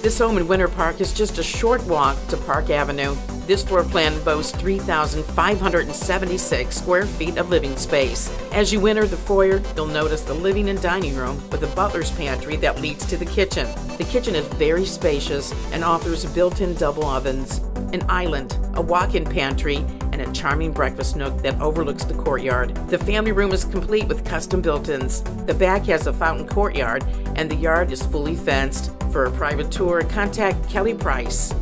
This home in Winter Park is just a short walk to Park Avenue. This floor plan boasts 3,576 square feet of living space. As you enter the foyer, you'll notice the living and dining room with a butler's pantry that leads to the kitchen. The kitchen is very spacious and offers built-in double ovens, an island, a walk-in pantry, and a charming breakfast nook that overlooks the courtyard. The family room is complete with custom built-ins. The back has a fountain courtyard and the yard is fully fenced. For a private tour, contact Kelly Price